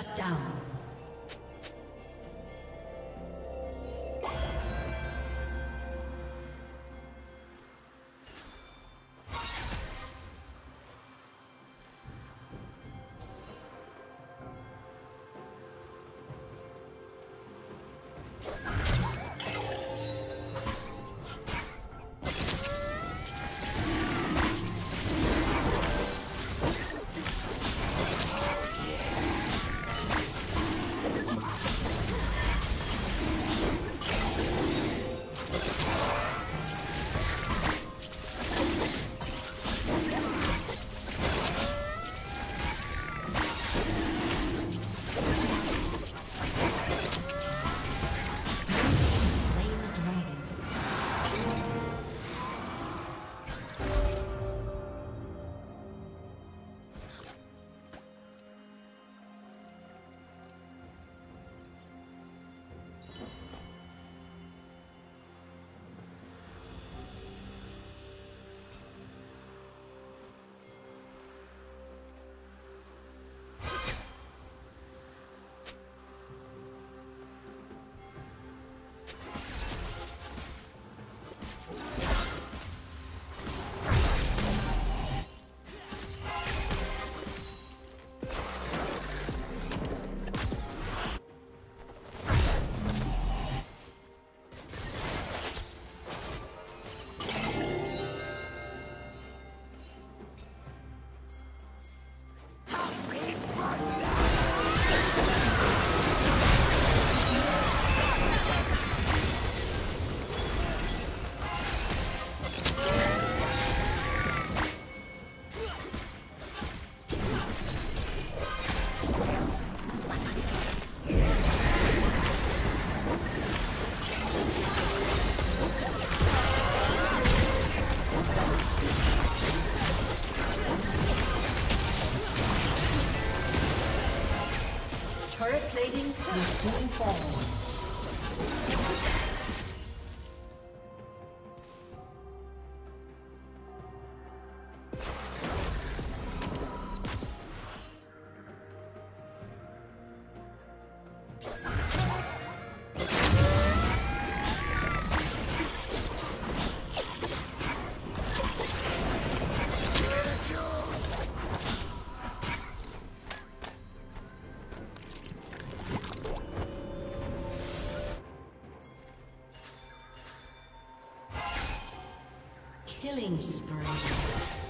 Shut down. Soon fall. Killing spree.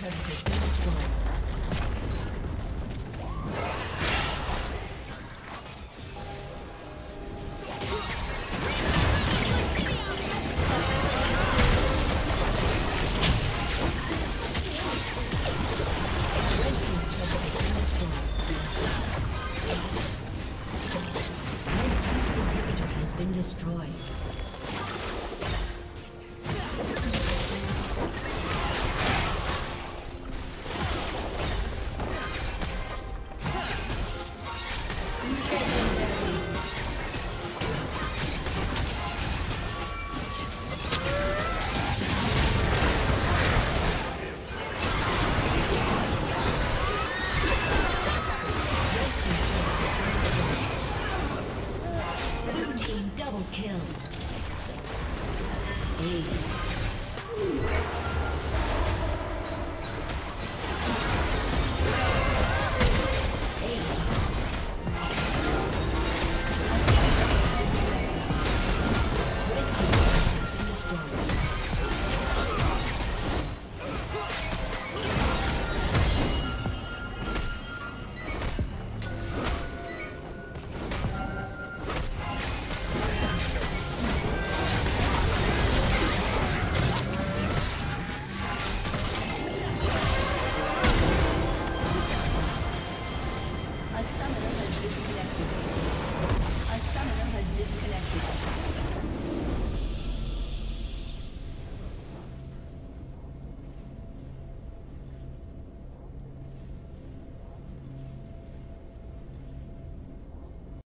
turret